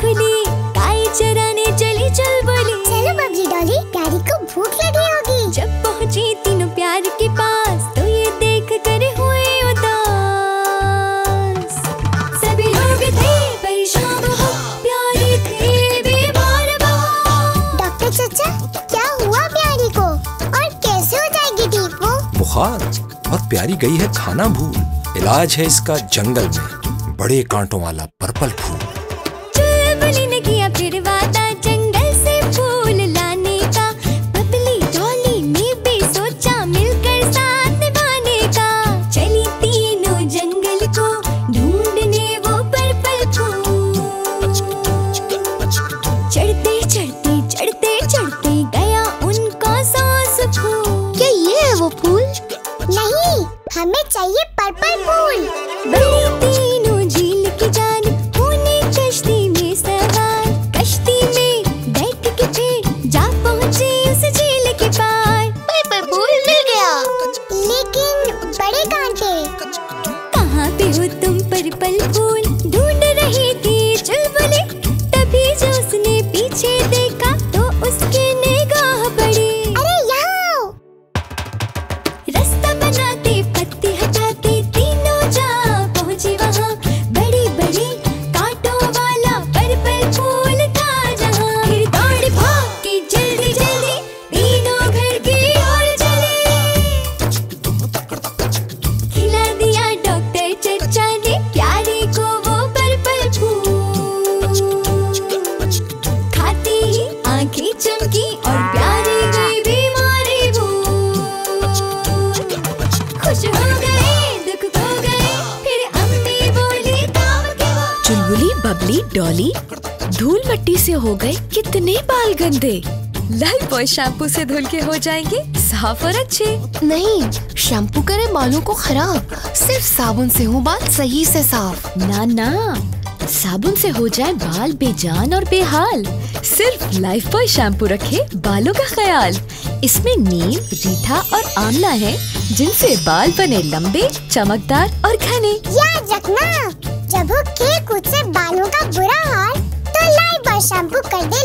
खुली गाय चराने चली चल बोली चलो बबली डॉली गाड़ी को भूख बुखार और प्यारी गई है खाना भूल इलाज है इसका जंगल में। बड़े कांटों वाला पर्पल फूल। हमें चाहिए पर्पल फूल। तीनों झील की जान होने कश्ती में सवार। कश्ती में बैठ के फिर जा पहुँचे उस झील के पार। पर्पल फूल मिल गया। लेकिन बड़े कहाँ पे हो तुम पर्पल फूल? बबली डॉली धूल मट्टी से हो गए कितने बाल गंदे। लाइफ बॉय शैम्पू से धुल के हो जाएँगे साफ़ और अच्छे। नहीं शैम्पू करे बालों को खराब। सिर्फ़ साबुन से हो बाल सही से साफ़। ना ना साबुन से हो जाए बाल बेजान और बेहाल। सिर्फ़ लाइफ बॉय शैम्पू रखे बालों का ख्याल। इसमें नीम रीठा और आंवला है जिनसे बाल बने लंबे चमकदार और घने। याद रखना जब वो खेल कुछ से बालों का बुरा हाल तो लाइव बार शैम्पू कर दे